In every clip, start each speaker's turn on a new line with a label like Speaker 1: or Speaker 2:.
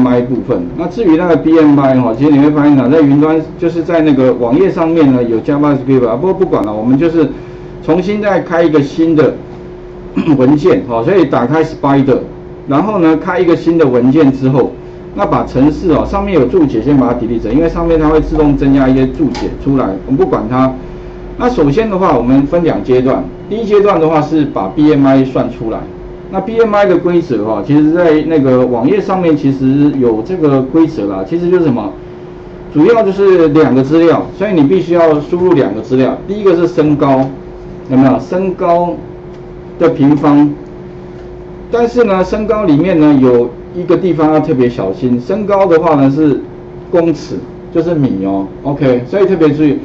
Speaker 1: BMI 部分。那至于那个 BMI 哈，其实你会发现呢，在云端就是在那个网页上面呢有 JavaScript 啊，不过不管了，我们就是重新再开一个新的 文件哈，所以打开 Spider，然后呢开一个新的文件之后，那把程式哦上面有注解先把它 delete 因为上面它会自动增加一些注解出来，我们不管它。那首先的话，我们分两阶段，第一阶段的话是把 BMI 算出来。那 BMI 的规则哈，其实在那个网页上面其实有这个规则啦，其实就是什么，主要就是两个资料，所以你必须要输入两个资料，第一个是身高，有没有身高的平方？但是呢，身高里面呢有一个地方要特别小心，身高的话呢是公尺，就是米哦，OK，所以特别注意。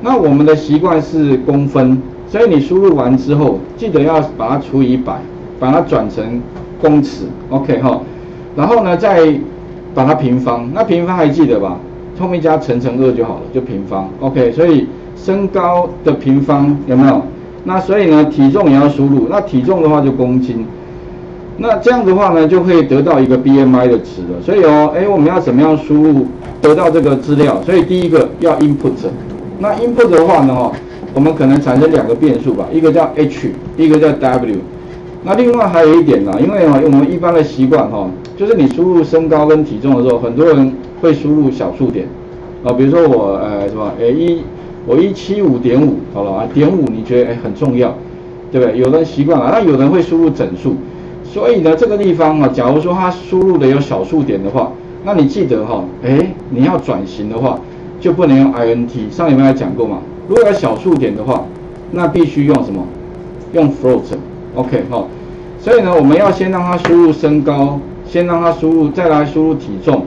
Speaker 1: 那我们的习惯是公分，所以你输入完之后，记得要把它除以百。把它转成公尺，OK 哈，然后呢再把它平方，那平方还记得吧？后面加乘乘二就好了，就平方，OK。所以身高的平方有没有？那所以呢体重也要输入，那体重的话就公斤，那这样的话呢就可以得到一个 BMI 的值了。所以哦，哎我们要怎么样输入得到这个资料？所以第一个要 input，那 input 的话呢哈，我们可能产生两个变数吧，一个叫 h，一个叫 w。那另外还有一点呢，因为啊，我们一般的习惯哈，就是你输入身高跟体重的时候，很多人会输入小数点，啊，比如说我呃什么，哎一我一七五点五，好了啊，点五你觉得哎很重要，对不对？有人习惯了，那有人会输入整数，所以呢这个地方啊，假如说他输入的有小数点的话，那你记得哈，哎你要转型的话，就不能用 int，上礼拜讲过嘛，如果有小数点的话，那必须用什么？用 float。OK 哈，所以呢，我们要先让它输入身高，先让它输入，再来输入体重，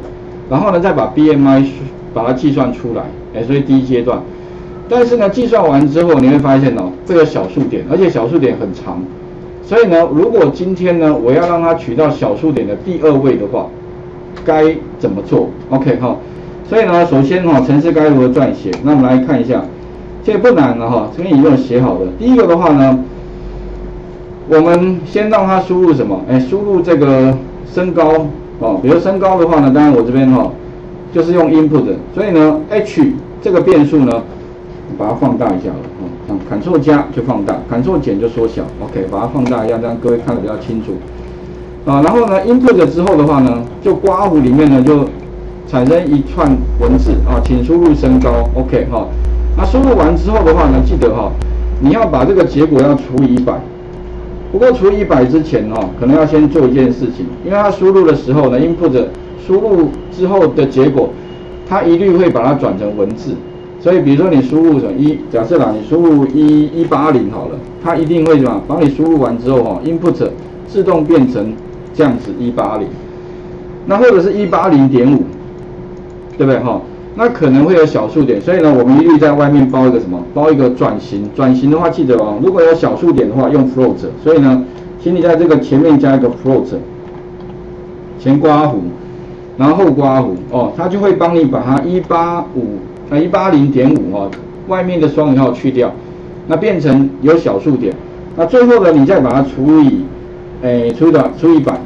Speaker 1: 然后呢，再把 BMI 把它计算出来，哎，所以第一阶段，但是呢，计算完之后，你会发现哦，这个小数点，而且小数点很长，所以呢，如果今天呢，我要让它取到小数点的第二位的话，该怎么做？OK 哈，所以呢，首先哈，程式该如何撰写？那我们来看一下，这不难的哈，这边已经有写好的。第一个的话呢。我们先让它输入什么？哎，输入这个身高哦。比如身高的话呢，当然我这边哈就是用 input，所以呢，h 这个变数呢，把它放大一下了啊哦。Ctrl 加就放大，Ctrl 减就缩小。OK，把它放大一下，让各位看得比较清楚啊。然后呢，input 之后的话呢，就刮弧里面呢就产生一串文字啊，请输入身高。OK 哈，那输入完之后的话呢，记得哈，你要把这个结果要除以一百。不过除一百之前哦，可能要先做一件事情，因为它输入的时候呢，input 输入之后的结果，它一律会把它转成文字。所以比如说你输入什么一，假设啦，你输入一一八零好了，它一定会什么，帮你输入完之后哈，input 自动变成这样子一八零，那或者是一八零点五，对不对哈？那可能会有小数点，所以呢，我们一律在外面包一个什么？包一个转型。转型的话，记得哦，如果有小数点的话，用 float。所以呢，请你在这个前面加一个 float，前刮弧，然后后刮弧哦，它就会帮你把它一八五啊一八零点五哦，外面的双引号去掉，那变成有小数点。那最后呢，你再把它除以，哎，除以多？除以百。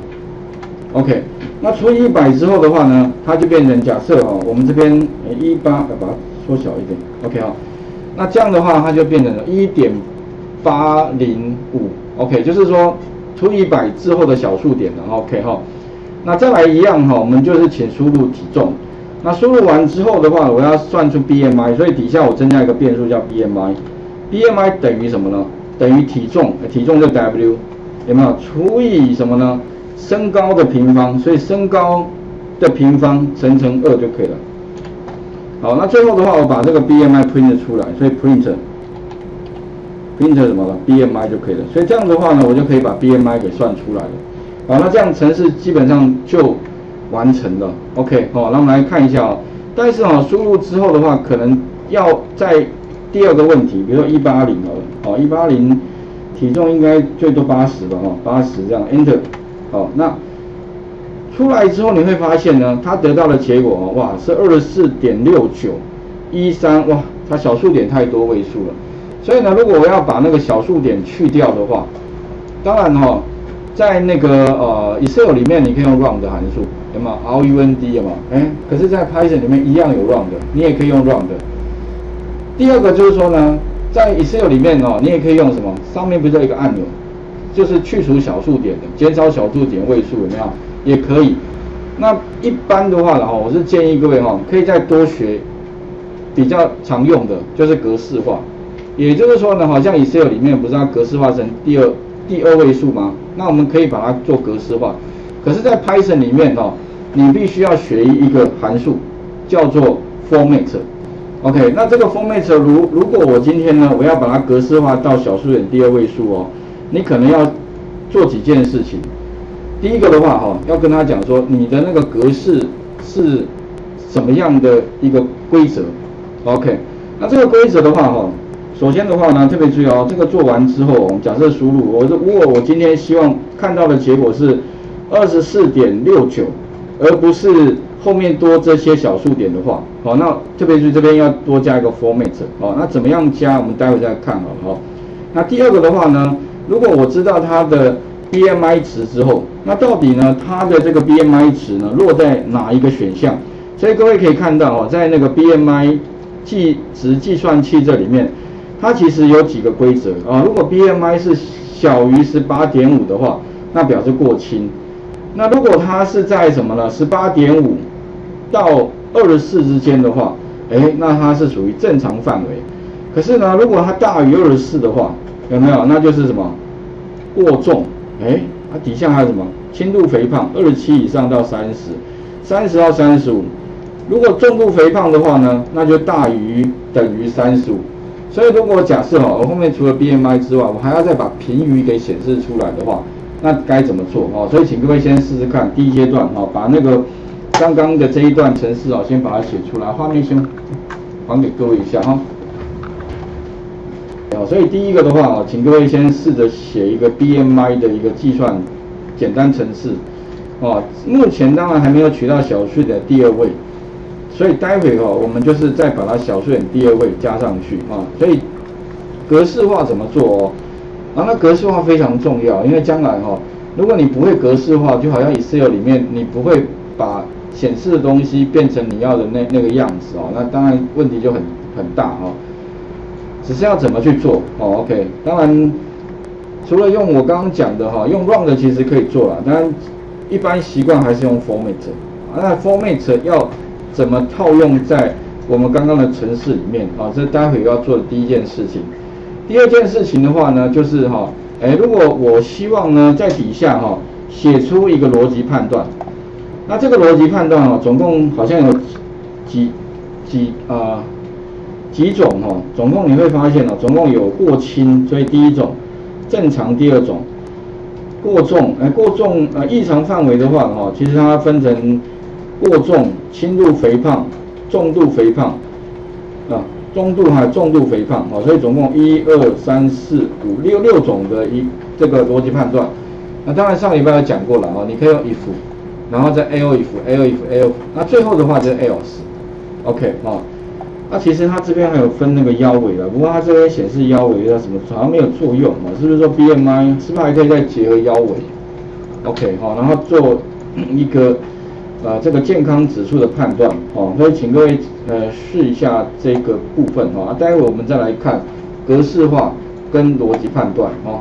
Speaker 1: OK。那除以一百之后的话呢，它就变成假设哦，我们这边一八，把它缩小一点，OK 哈。那这样的话，它就变成了一点八零五，OK，就是说除以百之后的小数点了，OK 哈。那再来一样哈，我们就是请输入体重。那输入完之后的话，我要算出 BMI，所以底下我增加一个变数叫 BMI。BMI 等于什么呢？等于体重，体重就 W，有没有？除以什么呢？身高的平方，所以身高的平方乘乘二就可以了。好，那最后的话，我把这个 BMI print 出来，所以 print print 什么了？BMI 就可以了。所以这样的话呢，我就可以把 BMI 给算出来了。好，那这样程式基本上就完成了。OK，好，那我们来看一下哦。但是哦，输入之后的话，可能要在第二个问题，比如说一八零哦，哦一八零体重应该最多八十吧？哈，八十这样 Enter。好，那出来之后你会发现呢，它得到的结果哦，哇，是二十四点六九一三，哇，它小数点太多位数了。所以呢，如果我要把那个小数点去掉的话，当然哈，在那个呃 Excel 里面你可以用 round 的函数，有没有 R U N D 有没有？哎，可是，在 Python 里面一样有 round，你也可以用 round。第二个就是说呢，在 Excel 里面哦，你也可以用什么？上面不是有一个按钮，就是去除小数点的，减少小数点位数有没有？也可以。那一般的话呢，哈，我是建议各位哈，可以再多学比较常用的，就是格式化。也就是说呢，好像 Excel 里面不是要格式化成第二第二位数吗？那我们可以把它做格式化。可是，在 Python 里面哦，你必须要学一个函数，叫做 format。OK，那这个 format 如如果我今天呢，我要把它格式化到小数点第二位数哦，你可能要做几件事情。第一个的话哈，要跟他讲说你的那个格式是什么样的一个规则。OK，那这个规则的话哈，首先的话呢，特别注意哦，这个做完之后，假设输入，我如果我今天希望看到的结果是。二十四点六九，而不是后面多这些小数点的话，好，那特别是这边要多加一个 format，哦，那怎么样加？我们待会再看好了，那第二个的话呢，如果我知道它的 BMI 值之后，那到底呢，它的这个 BMI 值呢落在哪一个选项？所以各位可以看到哦，在那个 BMI 计值计算器这里面，它其实有几个规则啊。如果 BMI 是小于十八点五的话，那表示过轻。那如果它是在什么呢？十八点五到二十四之间的话，哎，那它是属于正常范围。可是呢，如果它大于二十四的话，有没有？那就是什么过重？哎，它底下还有什么轻度肥胖？二十七以上到三十，三十到三十五。如果重度肥胖的话呢，那就大于等于三十五。所以如果假设哈，我后面除了 BMI 之外，我还要再把频余给显示出来的话。那该怎么做哦？所以请各位先试试看，第一阶段哈，把那个刚刚的这一段程式哦，先把它写出来，画面先还给各位一下哈。哦，所以第一个的话哦，请各位先试着写一个 BMI 的一个计算简单程式哦。目前当然还没有取到小数点第二位，所以待会哦，我们就是再把它小数点第二位加上去啊。所以格式化怎么做哦？啊，那格式化非常重要，因为将来哈，如果你不会格式化，就好像 Excel 里面你不会把显示的东西变成你要的那那个样子哦，那当然问题就很很大哈。只是要怎么去做哦？OK，当然除了用我刚刚讲的哈，用 Run 的其实可以做了，但一般习惯还是用 Format。那 Format 要怎么套用在我们刚刚的程式里面啊？这待会要做的第一件事情。第二件事情的话呢，就是哈，哎，如果我希望呢，在底下哈写出一个逻辑判断，那这个逻辑判断啊，总共好像有几几啊几种哈，总共你会发现哦，总共有过轻，所以第一种正常，第二种过重，哎，过重呃异常范围的话哈，其实它分成过重、轻度肥胖、重度肥胖啊。中度哈，重度肥胖哦，所以总共一二三四五六六种的一这个逻辑判断。那当然上礼拜有讲过了啊，你可以用 if，然后再 l if l if l，那最后的话就是 else，OK 啊。那其实它这边还有分那个腰围的，不过它这边显示腰围啊什么好像没有作用嘛，是不是说 BMI 是不是还可以再结合腰围？OK 好，然后做一个。呃，这个健康指数的判断，哦，所以请各位呃试一下这个部分哈，待会我们再来看格式化跟逻辑判断，哈。